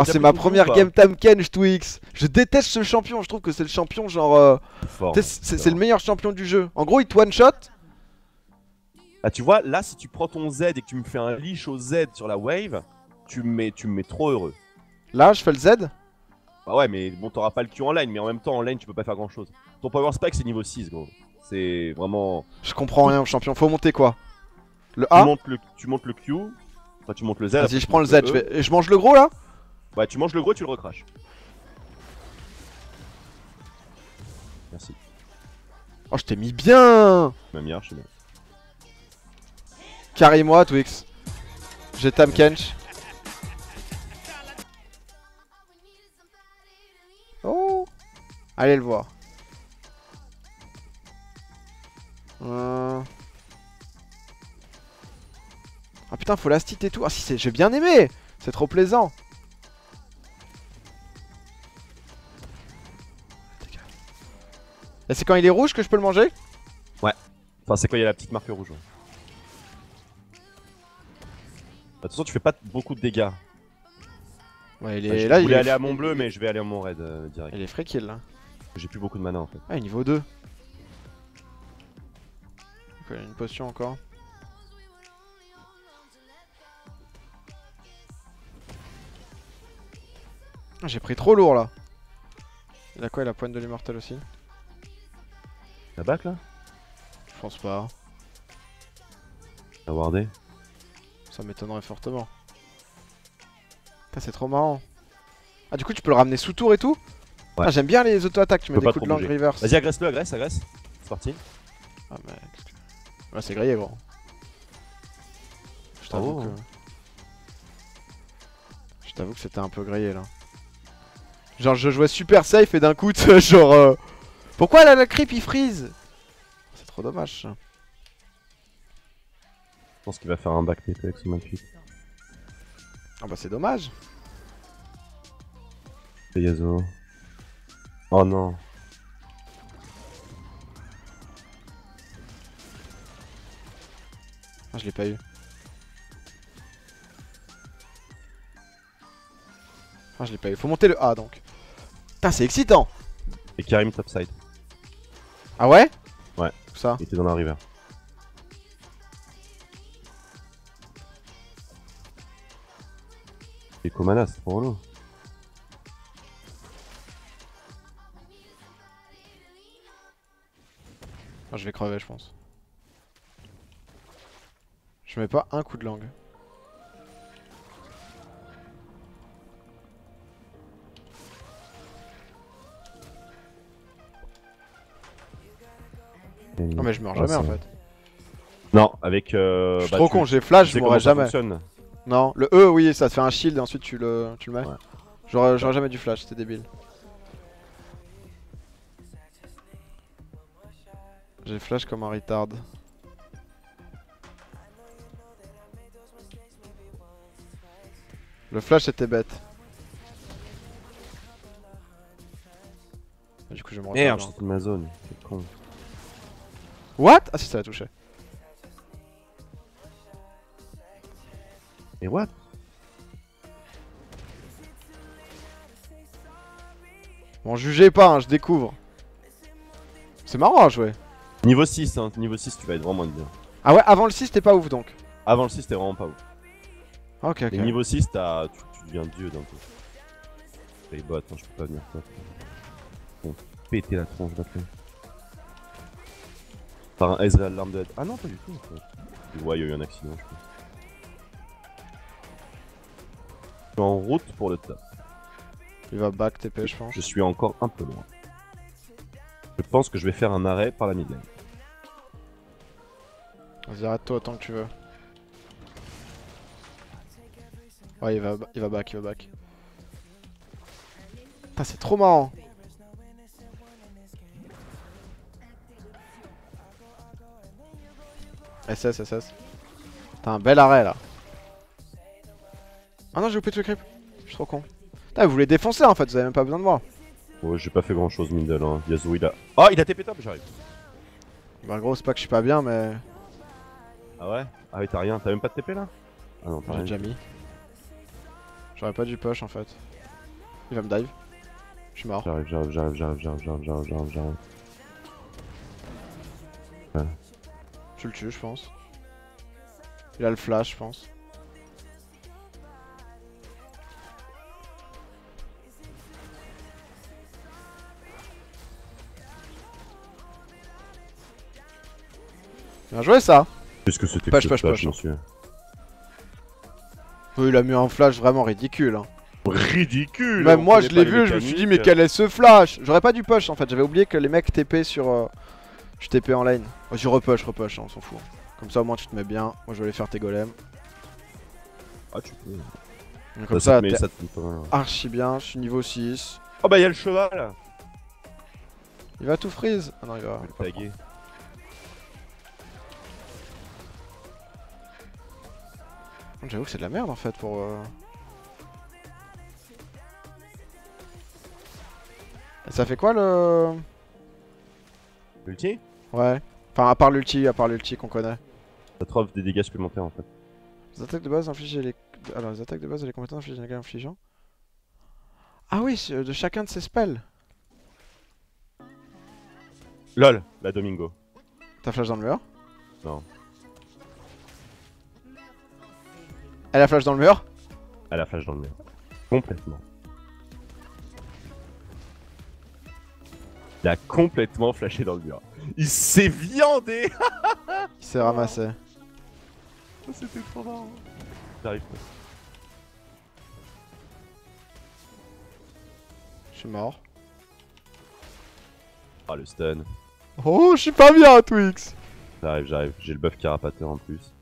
Oh, c'est ma première game Tamken, Twix. Je déteste ce champion, je trouve que c'est le champion genre. euh, tu c'est le meilleur champion du jeu. En gros, il te one shot. Ah, tu vois, là, si tu prends ton Z et que tu me fais un leash au Z sur la wave, tu me mets, tu me mets trop heureux. Là, je fais le Z. Bah ouais, mais bon, t'auras pas le Q en line, mais en même temps, en lane, tu peux pas faire grand chose. Ton power spike, c'est niveau 6, gros. C'est vraiment. Je comprends rien au champion. Faut monter quoi Le Tu, A montes le, tu montes le Q, enfin, tu montes le Z. Vas-y, je tu prends le Z. E. fais- je mange le gros là Ouais, tu manges le gros, tu le recraches. Merci. Oh, je t'ai mis bien Même hier, je sais bien. Carry-moi, Twix. J'ai Tam Kench. Oh Allez le voir. Euh... Ah putain, faut la et tout. Ah si, c'est- j'ai bien aimé C'est trop plaisant. Et c'est quand il est rouge que je peux le manger Enfin, c'est quand il y a la petite marque rouge. ouais. De toute façon, tu fais pas beaucoup de dégâts. Ouais, il Enfin, est je là, il voulais est... aller à mon bleu, mais je vais aller à mon red euh, direct. Il est free kill là. J'ai plus beaucoup de mana en fait. Ah, niveau 2. Ok, une potion encore. Ah, J'ai pris trop lourd là. Il a quoi Il a pointe de l'immortel aussi? La back là Je pense pas. La wardé Ça m'étonnerait fortement. Putain, c'est trop marrant. Ah, du coup, tu peux le ramener sous tour et tout Ouais. Ah, j'aime bien les auto-attaques. Tu mets des coups de langue reverse. Vas-y, agresse-le, agresse, agresse. C'est parti. Ah, mec. Là, c'est grillé, gros. Je t'avoue Oh. que. Je t'avoue que c'était un peu grillé là. Genre, je jouais super safe et d'un coup, tu- genre. euh, Pourquoi là, la creep il freeze C'est trop dommage. ça. Je pense qu'il va faire un back avec son magnifique. Ah, bah, c'est dommage. Oh non. Ah, je l'ai pas eu. Ah, je l'ai pas eu. Faut monter le A donc. Putain, c'est excitant Et Karim topside. Ah ouais Ouais. Où ça Il était dans la river. Et Komana, c'est trop relou. Ah, je vais crever, je pense. Je mets pas un coup de langue. Non mais je meurs Ah, jamais en fait. Non, avec. Euh, je suis bah, trop tu- con, j'ai flash, je ça jamais. fonctionne. Non, le E oui, ça te fait un shield et ensuite tu le, tu le mets. Ouais. J'aurais j'aurais jamais dû flash, c'était débile. J'ai flash comme un retard. Le flash était bête. Du coup je me Merde, j'étais de ma zone. C'est con. What? Ah si ça l'a touché. Et what? Bon jugez pas, hein, je découvre. C'est marrant à jouer. Niveau 6, hein. Niveau 6, tu vas être vraiment bien. Ah ouais, avant le 6 t'es pas ouf donc. Avant le 6, t'es vraiment pas ouf. Ok ok. Mais niveau 6, t'as- tu, tu deviens dieu d'un coup. Les bots, hein, je peux pas venir. Bon, péter la tronche d'après. Par un Ezreal l'arme de... Ah non, pas du tout. Ouais, il y a eu un accident, je. Je suis en route pour le top. Il va back TP je pense. Je suis encore un peu loin. Je pense que je vais faire un arrêt par la mid lane. Vas-y arrête-toi autant que tu veux. Ouais il va, il va back, il va back. Putain c'est trop marrant. SS, SS. T'as un bel arrêt là. Ah non, j'ai loupé tout le creep. Je suis trop con. Ah, vous voulez défoncer en fait, vous avez même pas besoin de moi. Ouais, j'ai pas fait grand chose, Mindel. Hein. Yasuo ah, il a. Oh, il a TP top, j'arrive. Bah, gros, c'est pas que je suis pas bien, mais. Ah ouais? Ah oui, t'as rien, t'as même pas de TP là? Ah non, t'as. J'ai déjà mis. J'aurais pas dû push en fait. Il va me dive. Je suis mort. J'arrive, j'arrive, j'arrive, j'arrive, j'arrive, j'arrive, j'arrive, j'arrive. Tu le tues, je pense. Il a le flash, je pense. Bien joué ça Qu'est-ce que c'était que ce flash. Oui, il a mis un flash vraiment ridicule. hein. Ridicule Même moi, je l'ai vu, je me suis dit, mais quel est ce flash? J'aurais pas dû push en fait, j'avais oublié que les mecs TP sur. euh, Je TP en lane. Oh, je repush, repush, hein, on s'en fout. Comme ça, au moins, tu te mets bien. Moi, je vais aller faire tes golems. Ah, tu peux. Donc, Comme ça, ça, te met- t'es ça te met pas mal. archi bien. Je suis niveau 6. Oh bah y'a le cheval Il va tout freeze Ah non, il va. Je vais le taguer. J'avoue que c'est de la merde en fait pour. euh, Et ça fait quoi le. Ulti Ouais. Enfin, à part l'ulti, à part l'ulti qu'on connaît. Ça te offre des dégâts supplémentaires en fait. Les attaques de base infligent les. Alors, les attaques de base et les compétences infligent des dégâts infligeants. Ah oui, c'est de chacun de ses spells. LOL, la Domingo. T'as flash dans le mur? Non. Elle a flash dans le mur? Elle a flash dans le mur. Complètement. Il a complètement flashé dans le mur. Il s'est viandé Il s'est ramassé. C'était trop marrant. J'arrive pas. Je suis mort. Ah le stun. Oh, je suis pas bien, Twix J'arrive, j'arrive. J'ai le buff carapateur en plus.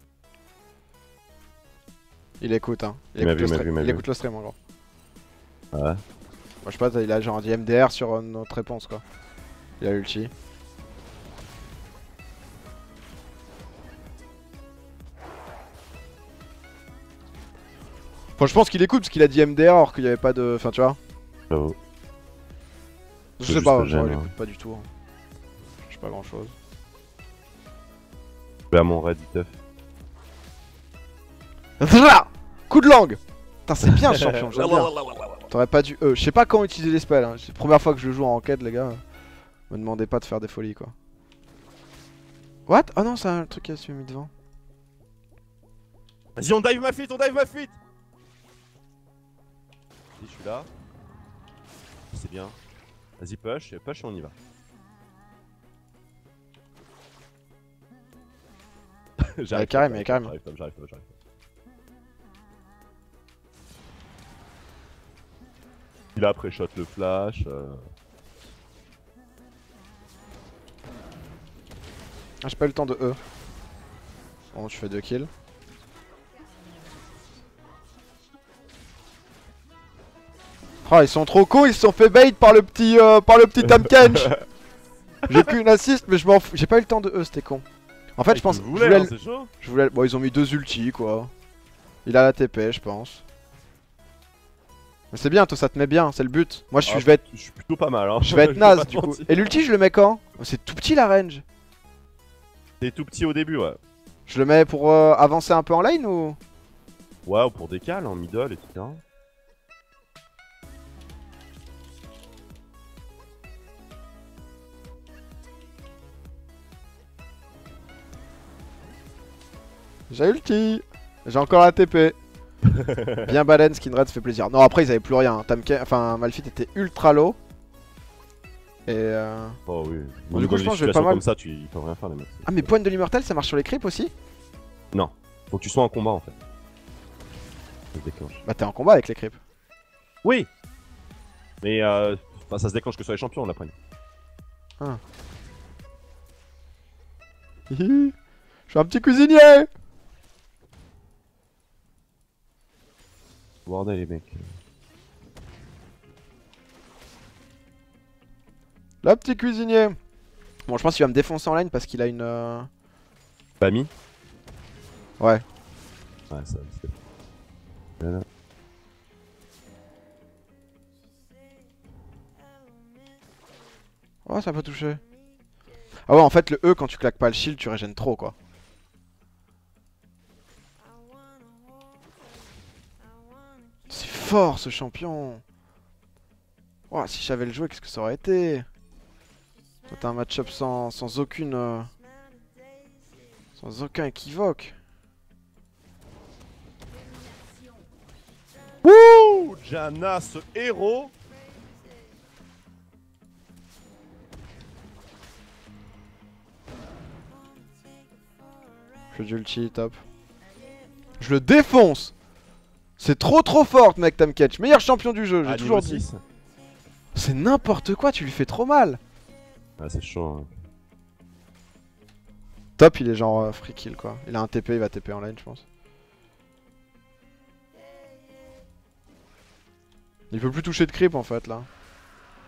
Il écoute, hein. Il, écoute, vu, le stream. vu, il m'a il vu. écoute le stream en gros. Ouais. Moi, je sais pas, il a genre dit MDR sur euh, notre réponse quoi. Il a l'ulti. Enfin, je pense qu'il écoute parce qu'il a dit MDR alors qu'il y avait pas de. Enfin, tu vois. J'avoue. Je C'est sais pas, le genre, gêne, il hein. écoute pas du tout. hein. Je sais pas grand chose. Je vais à mon raid teuf. Coup de langue Putain, c'est bien ce champion, j'aime bien. T'aurais pas dû. Euh, je sais pas quand utiliser les spells. Hein. C'est la première fois que je joue en enquête, les gars. Me demandez pas de faire des folies, quoi. What? Oh non, c'est un truc qui a mis devant. Vas-y, on dive ma fuite, on dive ma fuite Vas-y, je suis là. C'est bien. Vas-y, push, push et on y va. j'arrive, carré, mais j'arrive. J'arrive, j'arrive. Il a après shot le flash. euh, Ah, j'ai pas eu le temps de E. Bon, je fais deux kills. Oh, ils sont trop cons, ils se sont fait bait par le petit, euh, par le petit Tam Kench. J'ai qu'une assist, mais je m'en fous. J'ai pas eu le temps de E, c'était con. En fait, je pense. il Je voulais, hein, je voulais- Bon, ils ont mis deux ultis, quoi. Il a la TP, je pense. Mais c'est bien, toi, ça te met bien, c'est le but. Moi, je suis, Ah, je vais être, Je suis plutôt pas mal, hein. je vais être naze du coup. Et l'ulti, je le mets quand? C'est tout petit la range. T'es tout petit au début, ouais. Je le mets pour euh, avancer un peu en lane ou? Ouais, ou pour décal, en middle, etc. J'ai ulti J'ai encore la TP Bien baleine, skin red, ça fait plaisir. Non, après, ils avaient plus rien. Tamken, enfin, Malphite était ultra low. Et euh... Oh oui. Bon, du coup, je pense que je vais pas mal- comme ça, tu ils peuvent rien faire, les mecs. Ah, mais pointe de l'immortel, ça marche sur les creeps aussi? Faut que tu sois en combat, en fait. Ça se déclenche. Bah, t'es en combat avec les creeps. Oui Mais euh, enfin, ça se déclenche que sur les champions, on l'apprend. Hihi. Je suis un petit cuisinier Bordel, les mecs. Le petit cuisinier Bon, je pense qu'il va me défoncer en lane parce qu'il a une... euh, Bami Ouais. Ouais, ça. Oh, ça a pas touché. Ah ouais, en fait, le E, quand tu claques pas le shield, tu régènes trop, quoi. C'est fort ce champion. Ouah, si j'avais le joué, qu'est-ce que ça aurait été? T'as un match-up sans, sans aucune... euh, sans aucun équivoque. Ouh, Jana, ce héros Je d'ulti, top. Je le défonce C'est trop trop fort, mec, Tam Catch. Meilleur champion du jeu, j'ai toujours dit. 6. C'est n'importe quoi, tu lui fais trop mal. Ah, c'est chaud. hein. Top, il est genre euh, free kill, quoi. Il a un TP, il va TP en lane, je pense. Il peut plus toucher de creep, en fait, là.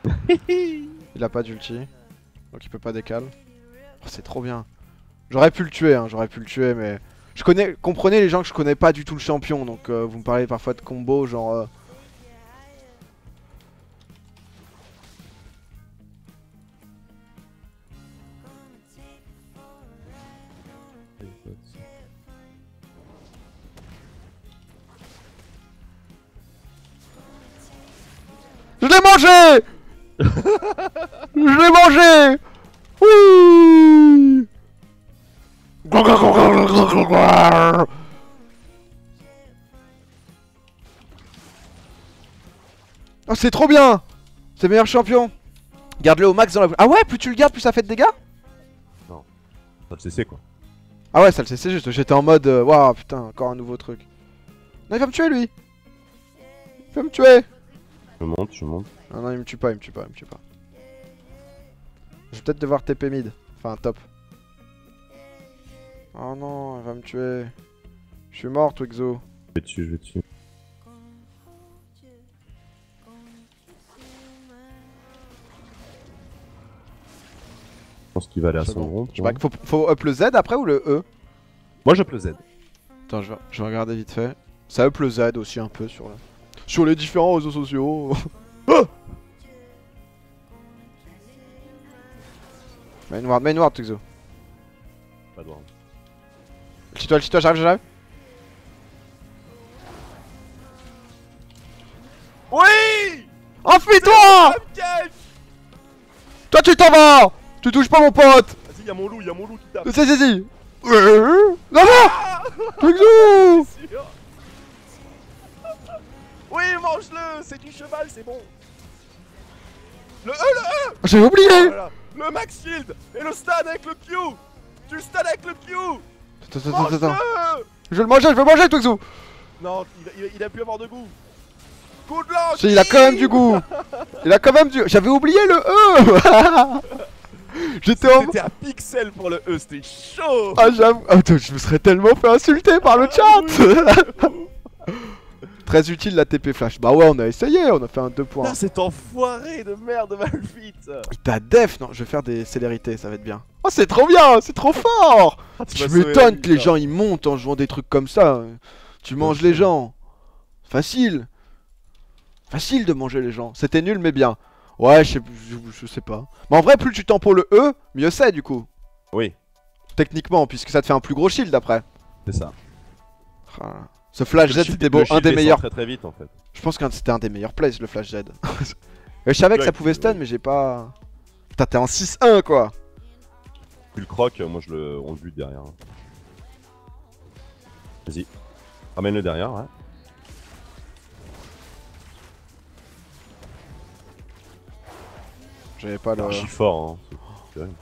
il a pas d'ulti. Donc il peut pas décaler. Oh, c'est trop bien. J'aurais pu le tuer, hein, j'aurais pu le tuer, mais... Je connais... Comprenez les gens que je connais pas du tout le champion, donc euh, vous me parlez parfois de combo, genre... euh, Je l'ai mangé Je l'ai mangé Oui Oh c'est trop bien C'est le meilleur champion Garde-le au max dans la... Ah ouais, plus tu le gardes, plus ça fait de dégâts Ça le CC quoi. Ah ouais, ça le c'est juste, j'étais en mode... euh, Waouh, putain, encore un nouveau truc. Non, il va me tuer, lui Il va me tuer Je monte, je monte. Non, non, il me tue pas, il me tue pas, il me tue pas. Je vais peut-être devoir TP mid. Enfin, top. Oh non, il va me tuer. Je suis mort, Twixo. Je vais dessus, je vais dessus. Je pense qu'il va aller à son bon. rond. Je pas, faut, faut up le Z après ou le E? Moi j'up le Z. Attends, je vais, je vais regarder vite fait. Ça up le Z aussi un peu sur le... Sur les différents réseaux sociaux. Ah Main ward, main ward, Twixo. Pas de ward. Chie-toi, chie-toi, j'arrive, j'arrive. Oui Enfuis-toi Vas-y, Toi, tu t'en vas Tu touches pas mon pote y'a mon loup, y'a mon loup qui tape. Si, si, si Non, non Twixo sûr. Oui, mange-le C'est du cheval, c'est bon. Le E, le E. J'ai oublié. Voilà. Le max shield Et le stun avec le Q. Tu le stun avec le Q. Attends, attends, attends, Je vais le manger, je vais le manger, Twixo Non, il, il- il a pu avoir de goût. Coup de il a quand même du goût. Il a quand même du... J'avais oublié le E. J'étais en... C'était un pixel pour le E, c'était chaud. Ah, j'avoue... Attends, je me serais tellement fait insulter par le chat Très utile la TP flash. Bah ouais, on a essayé, on a fait un 2 points. Putain, cet enfoiré de merde de Malphite Il t'a def Non, je vais faire des célérités, ça va être bien. Oh, c'est trop bien C'est trop fort Ah, tu Je m'étonne que les gens ils montent en jouant des trucs comme ça. Tu manges les gens. Facile. Facile de manger les gens. C'était nul mais bien. Ouais, je sais, je, je sais pas. Mais en vrai, plus tu tempos le E, mieux c'est du coup. Oui, Techniquement, puisque ça te fait un plus gros shield après. c'est ça. Ah. Ce flash Z c'était beau, un des meilleurs. très très vite en fait. Je pense que c'était un des meilleurs plays le flash Z. Je savais que ça pouvait stun, mais j'ai pas. Putain, t'es en 6-1 quoi. Tu le croques, moi je le, on le bute derrière. Vas-y. Ramène-le derrière, ouais. J'avais pas le. Archi fort, hein. C'est terrible.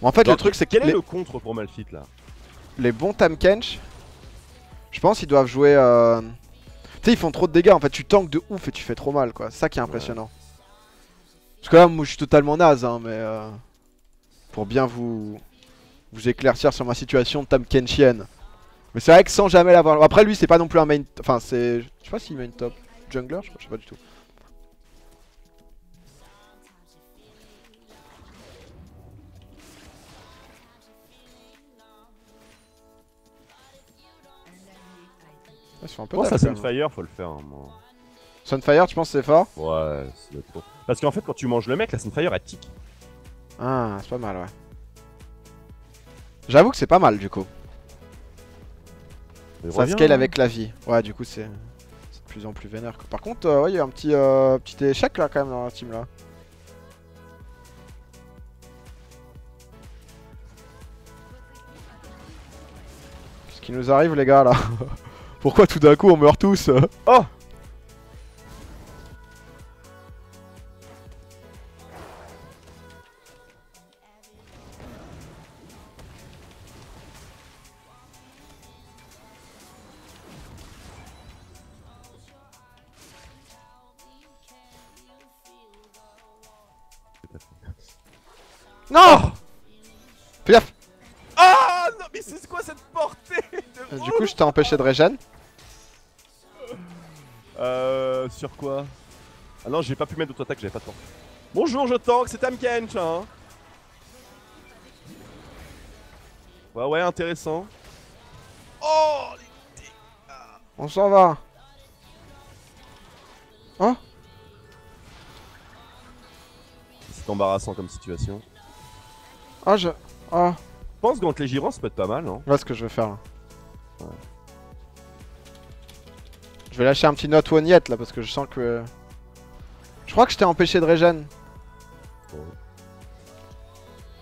Bon, en fait, le truc c'est que Quel est les, le contre pour Malphite là? Les bons Tamkench, je pense qu'ils doivent jouer. euh, Tu sais, ils font trop de dégâts en fait. Tu tankes de ouf et tu fais trop mal quoi. C'est ça qui est impressionnant. Parce que là, moi je suis totalement naze, hein, mais. euh, Pour bien vous. Vous éclaircir sur ma situation de Tamkenchienne. Mais c'est vrai que sans jamais l'avoir. Après, lui, c'est pas non plus un main. Enfin, c'est. Je sais pas s'il main top. Jungler, je sais pas du tout. Ils sont un peu Pense à. Sunfire, faut le faire. hein, moi. Sunfire, tu penses c'est fort? Ouais, c'est trop. Parce qu'en fait, quand tu manges le mec, la Sunfire elle tic. Ah, c'est pas mal, ouais. J'avoue que c'est pas mal du coup. Mais Ça scale hein. avec la vie. Ouais, du coup, c'est c'est plus en plus vénère. quoi. Par contre, euh, ouais, il y a un petit, euh, petit échec là quand même dans la team là. Qu'est-ce qui nous arrive les gars là? Pourquoi tout d'un coup on meurt tous Oh! Non! Fais gaffe Ah! Non, mais c'est quoi cette portée de Euh, Du coup, je t'ai empêché de régène. Euh. Sur quoi? Ah non, j'ai pas pu mettre d'auto-attaque, j'avais pas de temps. Bonjour, je tank, c'est Tamkench, hein Ouais, ouais, intéressant. Oh On s'en va. C'est embarrassant comme situation. Ah, je. Ah, Je pense que contre les girons, ça peut être pas mal, non? Voilà ce que je vais faire là. Ouais. Je vais lâcher un petit note one yet là parce que je sens que. Je crois que je t'ai empêché de régène.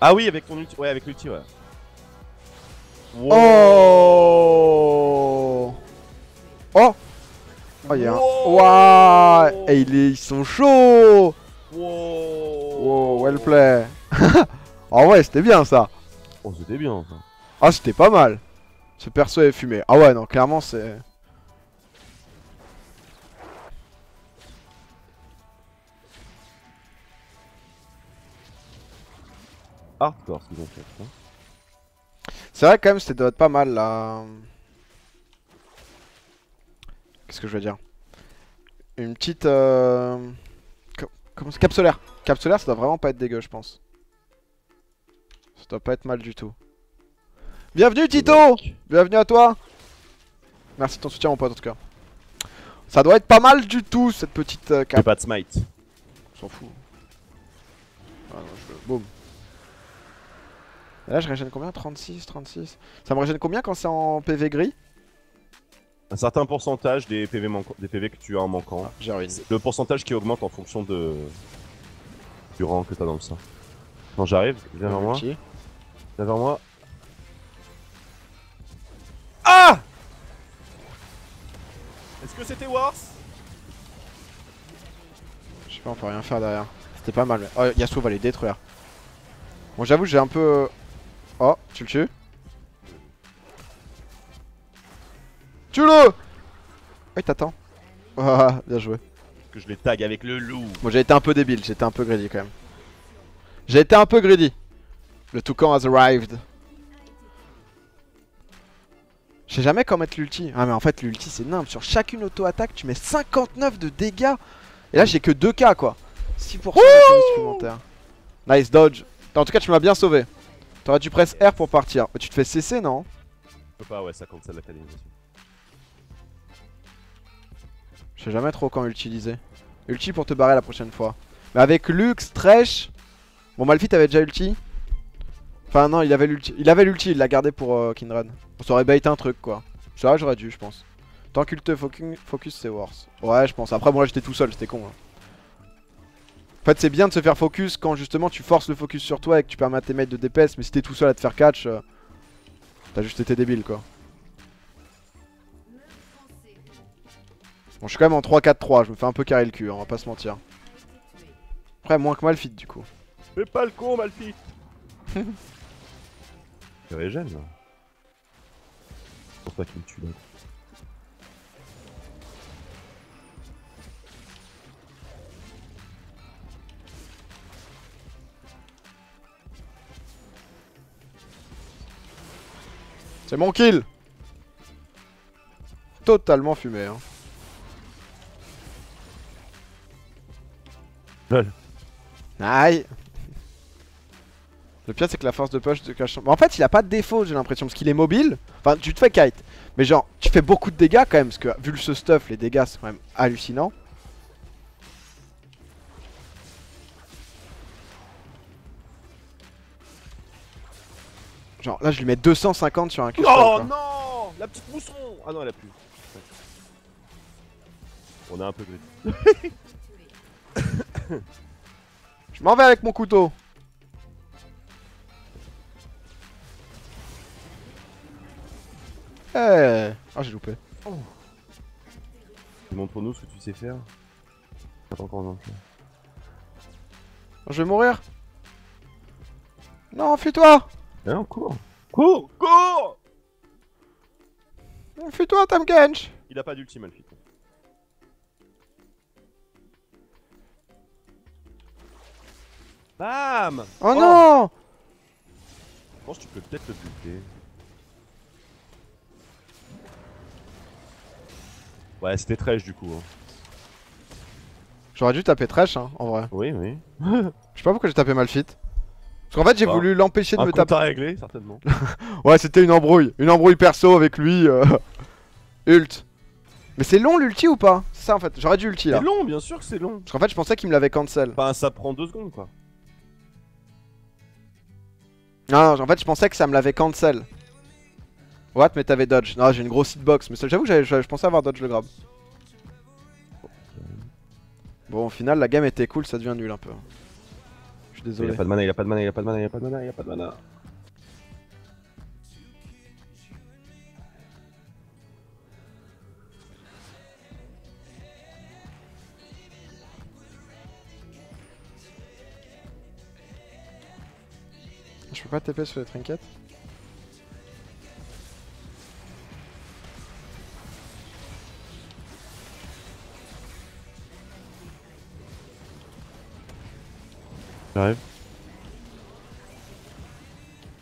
Ah oui, avec ton ulti, ouais, avec l'ulti, ouais. Wow. Oh Oh Oh, il y a un. Wow. Waouh Et il est- ils sont chauds Wow. Wow, well play En vrai, c'était bien ça Oh, c'était bien, ça. Ah, c'était pas mal Ce perso est fumé. Ah ouais, non, clairement, c'est. Hardcore, ce qu'ils ont fait. hein. C'est vrai, quand même, c'était doit être pas mal là. Qu'est-ce que je veux dire? Une petite. Euh... co- Comment c'est Capsulaire Capsulaire, ça doit vraiment pas être dégueu, je pense. Ça doit pas être mal du tout. Bienvenue, Tito Bienvenue à toi Merci de ton soutien, mon pote, en tout cas. Ça doit être pas mal du tout, cette petite euh, cap. pas de smite. On s'en fout. Ah non, je... Boum. Et là, je régène combien? 36, 36 Ça me régène combien quand c'est en PV gris? Un certain pourcentage des PV, des PV que tu as en manquant. J'ai ruiné. C'est Le pourcentage qui augmente en fonction de du rang que t'as dans le sang. Quand j'arrive, viens vers moi. Viens vers moi. Ah Est-ce que c'était worse Je sais pas, on peut rien faire derrière. C'était pas mal. mais- Oh, Yasuo va les détruire. Bon, j'avoue, j'ai un peu. Oh, tu le tues Tue-le Oui, t'attends. Ah, bien joué. Que je les tag avec le loup. Bon, j'ai été un peu débile, j'étais un peu greedy quand même. J'ai été un peu greedy. Le toucan has arrived. Je sais jamais quand mettre l'ulti. Ah, mais en fait, l'ulti c'est nimble. Sur chacune auto-attaque, tu mets 59 de dégâts. Et là, j'ai que 2k quoi. 6% de supplémentaire. Nice dodge. En tout cas, tu m'as bien sauvé. T'aurais dû presser R pour partir. Mais tu te fais cesser, non Je peux pas, ouais, ça compte ça de la canalisation. Je sais jamais trop quand utiliser. Ulti pour te barrer la prochaine fois. Mais avec Lux, Tresh. Bon, Malphite avait déjà ulti. Enfin, non, il avait l'ulti. Il avait l'ulti, il l'a gardé pour euh, Kindred. On s'aurait bait un truc quoi. C'est vrai, j'aurais dû, je pense. Tant qu'il te focu- focus, c'est worse. Ouais, je pense. Après, moi j'étais tout seul, c'était con. hein. En fait, c'est bien de se faire focus quand justement tu forces le focus sur toi et que tu permets à tes mates de DPS. Mais si t'es tout seul à te faire catch, euh, t'as juste été débile quoi. Bon, je suis quand même en 3-4-3, je me fais un peu carrer le cul, hein, on va pas se mentir. Après, moins que Malphite du coup. Fais pas le con, Malphite Tu régènes là. C'est pour ça qu'il me tue là. C'est mon kill Totalement fumé, hein. Lol. Aïe Le pire c'est que la force de push te cache... En fait il a pas de défaut j'ai l'impression parce qu'il est mobile. Enfin tu te fais kite. Mais genre tu fais beaucoup de dégâts quand même parce que vu le ce stuff les dégâts c'est quand même hallucinant. Là je lui mets 250 sur un cristal Oh quoi. non La petite mousson Ah non, elle a plus. On a un peu greedy. Je m'en vais avec mon couteau. Eh Ah j'ai loupé. Montre-nous ce que tu sais faire. Pas encore non plus. Je vais mourir. Non, fuis-toi Ah non, cours Cours Cours Fuis-toi, Tam Kench Il a pas d'ulti, Malphite. Bam Oh, non Je pense que tu peux peut-être le buter. Ouais, c'était trash du coup. Hein. J'aurais dû taper Trash, hein, en vrai. Oui, oui. Je sais pas pourquoi j'ai tapé Malfit. Parce qu'en fait, j'ai Bah, voulu l'empêcher de me taper. à régler, certainement. Ouais, c'était une embrouille. Une embrouille perso avec lui. euh, Ult. Mais c'est long l'ulti ou pas? C'est ça en fait. J'aurais dû ulti là. C'est long, bien sûr que c'est long. Parce qu'en fait, je pensais qu'il me l'avait cancel. Enfin, ça prend deux secondes, quoi. Non, non, en fait, je pensais que ça me l'avait cancel. What Mais t'avais dodge. Non, j'ai une grosse hitbox. Mais j'avoue que je pensais avoir dodge le grab. Bon, au final, la game était cool, ça devient nul un peu. Je suis Il désolé. a pas de mana, il a pas de mana, il a pas de mana, il a pas de mana, il a pas de mana. Je peux pas TP sur les trinkets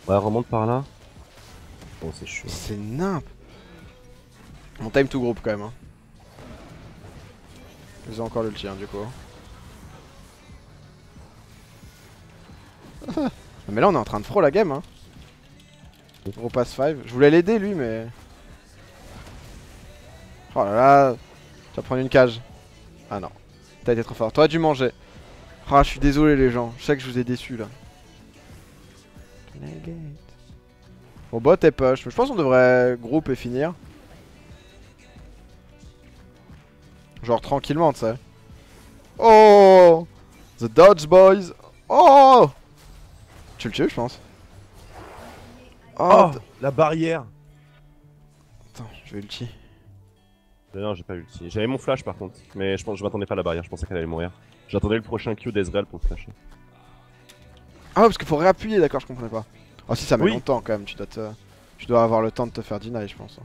Ouais, remonte par là. Bon, c'est chaud. C'est nimp. On time to group quand même. Hein. Ils ont encore le tien du coup. mais là on est en train de fro la game hein. Gros pass 5. Je voulais l'aider lui mais. Oh là là. Tu vas prendre une cage. Ah non. T'as été trop fort. T'aurais dû manger. Ah je suis désolé les gens. Je sais que je vous ai déçus là. Bon bot et push. Je pense qu'on devrait groupe et finir. Genre tranquillement, tu sais. Oh The Dodge Boys Oh Tu le tues, je pense. Oh, Oh, la barrière Attends, je vais ulti. Non, j'ai pas ulti. J'avais mon flash par contre, mais je pense je m'attendais pas à la barrière, je pensais qu'elle allait mourir. J'attendais le prochain Q d'Ezreal pour flasher. Ah ouais, parce qu'il faut réappuyer, d'accord, je comprenais pas. Oh si, ça met Oui. longtemps quand même, tu dois, te... tu dois avoir le temps de te faire deny, je pense.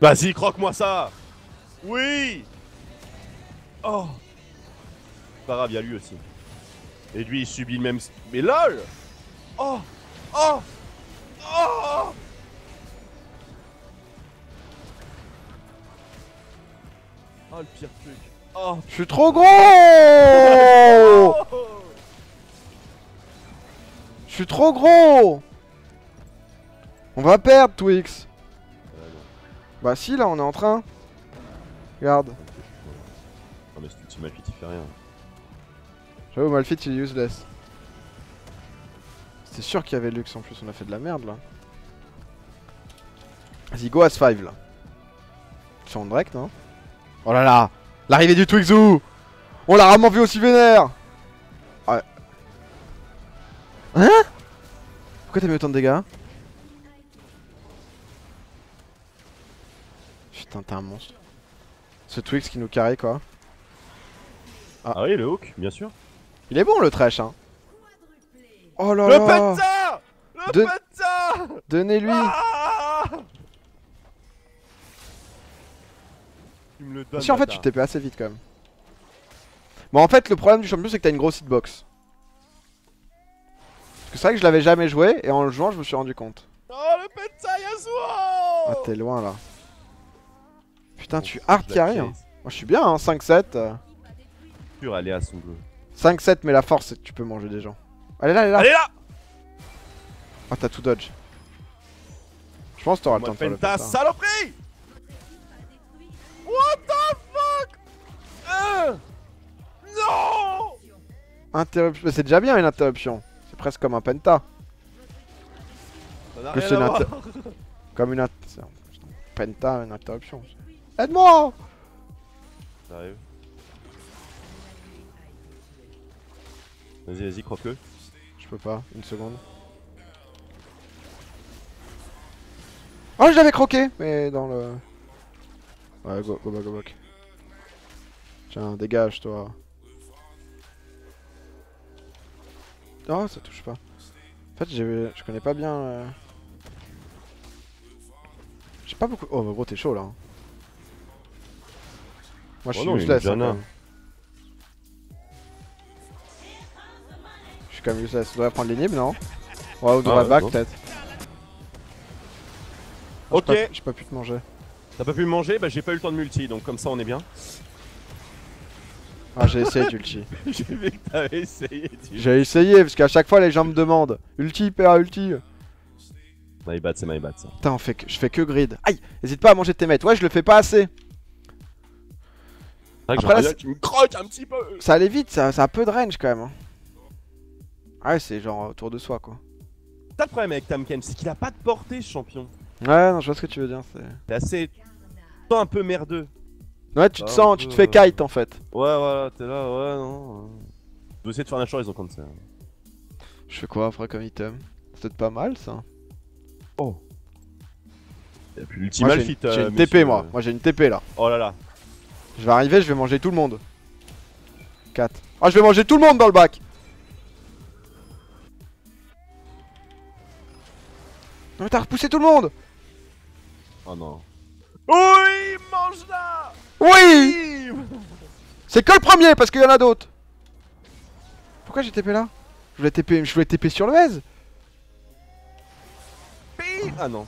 Vas-y, croque-moi ça Oui Oh Pas grave, y'a lui aussi. Et lui, il subit le même... Mais LOL Oh Oh Oh, le pire truc. Oh Je suis trop gros Oh Je suis trop gros On va perdre, Twix. Bah si, là, on est en train. Regarde. Non mais cet ultimate il fait rien. J'avoue, Malfit, il est useless. C'était sûr qu'il y avait Lux en plus, on a fait de la merde là. Vas-y, go as 5 là. Sur on direct, non Oh là là L'arrivée du Twixu On l'a rarement vu aussi vénère Ouais. Hein? Pourquoi t'as mis autant de dégâts? Putain, t'es un monstre. Ce Twix qui nous carry quoi. Ah. Ah oui, le hook, bien sûr. Il est bon le trash hein. Oh là Le là penta Le De- penta Donnez-lui Ah le donnes. Si en fait tu. TP assez vite quand même. Bon en fait le problème du champion c'est que t'as une grosse hitbox. Parce que c'est vrai que je l'avais jamais joué et en le jouant je me suis rendu compte. Oh le penta Yasuo Ah t'es loin là. Putain tu hard carry hein. Moi je suis bien hein 5-7. euh. Pur aller à son bleu. 5-7 mais la force c'est que tu peux manger des gens. Elle est là, elle est là Allez là Ah t'as tout dodge. Je pense que t'auras le temps de faire le penta, saloperie What? Euh Non Interruption. Mais C'est déjà bien une interruption. C'est presque comme un penta. Rien à une voir. Comme une Penta, une interruption. Aide-moi J'arrive. Vas-y, vas-y, croque-le. Je peux pas, une seconde. Oh, je l'avais croqué, mais dans le... Ouais, go, go back, go back. Tiens, dégage, toi. Oh, ça touche pas. En fait, je connais pas bien... euh. J'ai pas beaucoup... Oh, bah gros, t'es chaud, là. hein. Moi, je Oh suis non, useless, hein. Je suis quand même useless. On devrait prendre l'inhib, non? Ouais, on devrait ouais, back, peut-être. Ok, J'ai pas, j'ai pas pu te manger. t'as pas pu me manger, bah j'ai pas eu le temps de multi, donc comme ça on est bien. Ah, j'ai essayé d'ulti. j'ai vu que t'avais essayé. Tu... J'ai essayé, parce qu'à chaque fois, les gens me demandent Ulti, PA, ulti. My bad, c'est my bad ça. Putain, on fait que, je fais que grid. Aïe, n'hésite pas à manger tes mates. Ouais, je le fais pas assez. Vrai que Après, là, tu me croques un petit peu. Ça allait vite, ça, ça a peu de range quand même. hein. Ouais, c'est genre autour de soi, quoi. T'as le problème avec Tamken, c'est qu'il a pas de portée ce champion. Ouais, non, je vois ce que tu veux dire. c'est- assez. Un peu merdeux. Ouais, tu te Ah, sens, tu te fais euh. kite en fait. Ouais, voilà, t'es là, ouais, non. Je vais essayer de faire un ils ont comme ça. Je fais quoi après comme item? C'est peut-être pas mal ça. Oh. Y'a plus l'ultime j'ai fit. une, j'ai euh, une TP monsieur, moi. euh. Moi j'ai une TP là. Oh là là. Je vais arriver, je vais manger tout le monde. 4. Ah, je vais manger tout le monde dans le bac. Non, mais t'as repoussé tout le monde. Oh non. Oui, mange-la Oui C'est que le premier parce qu'il y en a d'autres. Pourquoi j'ai TP là? Je voulais TP, je voulais TP sur le. Pi Ah non.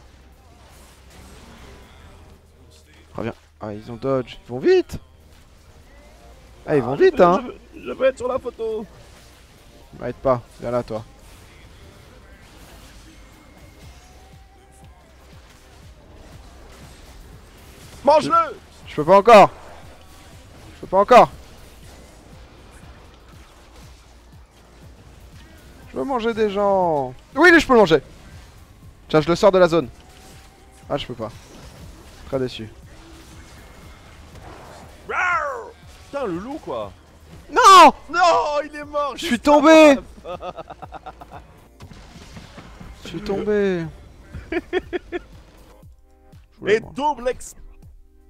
Ah, ils ont dodge. Ils vont vite. Ah, ils vont Ah, je vite, veux- hein. Je veux, je veux être sur la photo. M'arrête pas. Viens là, toi. Mange-le peux pas encore. Je peux pas encore. Je veux manger des gens. Oui, lui, je peux le manger. Tiens, je le sors de la zone. Ah, je peux pas. Très déçu. Putain, le loup quoi. Non Non, il est mort. Je suis tombé Je suis tombé. Je Et double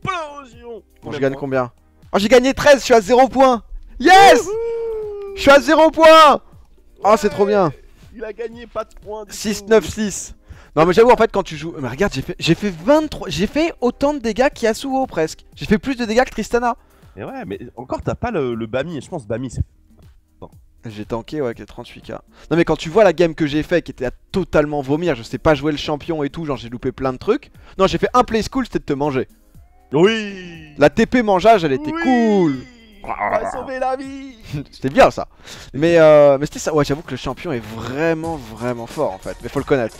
explosion. Bon, je gagne combien Oh, j'ai gagné 13, je suis à 0 points. Yes Je suis à 0 points Oh, c'est trop bien. Il a gagné pas de points. du 6, tout. 9, 6. Non, mais j'avoue, en fait, quand tu joues. Mais regarde, j'ai fait, j'ai fait 23. J'ai fait autant de dégâts qu'Yasuo presque. J'ai fait plus de dégâts que Tristana. Et ouais, mais encore t'as pas le, le Bami. Je pense Bami c'est. J'ai tanké, ouais, avec les 38k. Non, mais quand tu vois la game que j'ai fait qui était à totalement vomir, je sais pas jouer le champion et tout, genre j'ai loupé plein de trucs. Non, j'ai fait un play school, c'était de te manger. Oui. La TP mangeage, elle était Oui cool. On sauvé la vie. c'était bien ça. Mais, euh, mais c'était ça. Ouais, j'avoue que le champion est vraiment, vraiment fort en fait. Mais faut le connaître.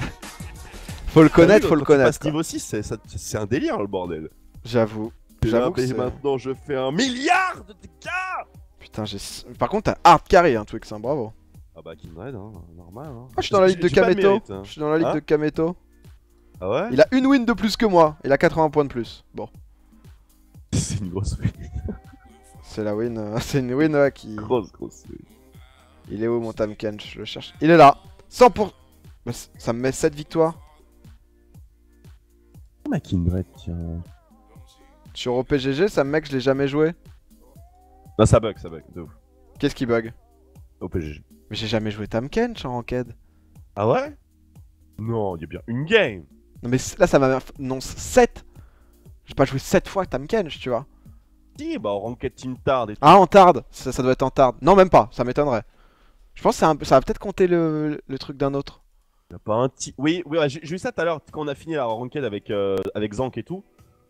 faut le connaître, faut le connaître. niveau 6, c'est un délire le bordel. J'avoue. J'avoue que maintenant je fais un milliard de dégâts. Putain, j'ai. Par contre, t'as hard carry, hein, Twix, hein, bravo. Ah bah Kindred, hein, normal. Hein. Ah, je suis dans la ligue de Kameto. mérite, hein. Je suis dans la ligue Hein de Kameto. Ah ouais? Il a une win de plus que moi. Il a 80 points de plus. Bon, C'est une grosse win. c'est la win. euh, c'est une win ouais, qui. Grosse, grosse win. Il est où mon Tamken Je le cherche. Il est là. 100 pour. Bah, ça me met 7 victoires. Ma Kindred, tiens? Sur OPGG, ça me met que je l'ai jamais joué. Non, ça bug, ça bug, de ouf. Qu'est-ce qui bug? Au PGG. Mais j'ai jamais joué Tamken en ranked. Ah ouais? Non, il y a bien une game. Non mais là ça m'a non 7. Pas joué 7 fois Tamken, tu vois. Si, bah, en Ranked Team Tard et tout. Ah en tarde, ça, ça doit être en tarde. Non même pas, ça m'étonnerait. Je pense que un- ça va peut-être compter le, le truc d'un autre. Y a pas un ti... Oui, oui, ouais, j'ai eu ça tout à l'heure quand on a fini la Ranked avec, euh, avec Zank et tout.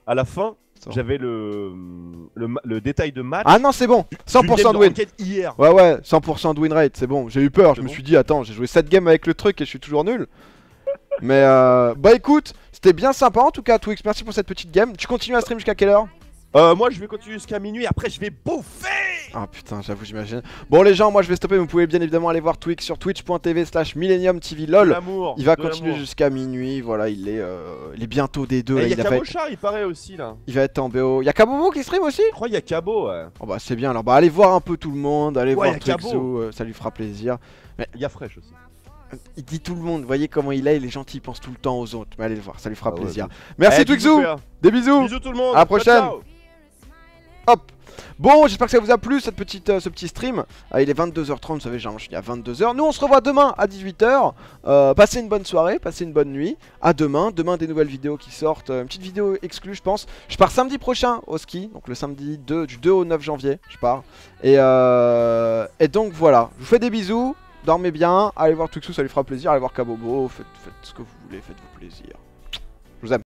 À la fin, j'avais le, le, le détail de match. Ah non c'est bon, d'une 100% game de win. Hier. Ouais ouais, 100% de win rate, c'est bon. J'ai eu peur, je me suis dit attends, j'ai joué 7 games avec le truc et je suis toujours nul. Mais euh, bah écoute, c'était bien sympa en tout cas Twix, merci pour cette petite game. Tu continues à stream jusqu'à quelle heure? Euh, moi, je vais continuer jusqu'à minuit. Après, je vais bouffer. Ah putain, j'avoue, j'imagine. Bon, les gens, moi je vais stopper. Vous pouvez bien évidemment aller voir Twix sur twitch.tv slash Millennium TV LOL. Il va continuer jusqu'à minuit. Voilà, il est, euh, il est bientôt des deux. Il y a Cabochard, il paraît aussi là. il va être en BO. Il y a Kabobo qui stream aussi? Je crois qu'il y a Cabo, ouais. Oh bah c'est bien. Alors bah allez voir un peu tout le monde. Allez Ouais, voir. Twixo, euh, ça lui fera plaisir. Il y a Fresh aussi. Il dit tout le monde. Vous voyez comment il est. Il est gentil. Il pense tout le temps aux autres. Mais allez le voir, ça lui fera Ah ouais, plaisir. Merci Eh, bisous, Twixo. PA. Des bisous. Bisous tout le monde. À la prochaine. ciao. Hop Bon, j'espère que ça vous a plu cette petite, euh, ce petit stream. Ah, il est 22h30, vous savez, j'ai enchaîné à 22h. Nous, on se revoit demain à 18h. Euh, passez une bonne soirée, passez une bonne nuit. À demain. Demain, des nouvelles vidéos qui sortent. Euh, Une petite vidéo exclue, je pense. Je pars samedi prochain au ski. Donc le samedi 2, du 2 au 9 janvier, je pars. Et, euh, et donc voilà. Je vous fais des bisous dormez bien, allez voir Tuxu, ça lui fera plaisir, allez voir Kabobo, faites, faites ce que vous voulez, faites-vous plaisir. Je vous aime.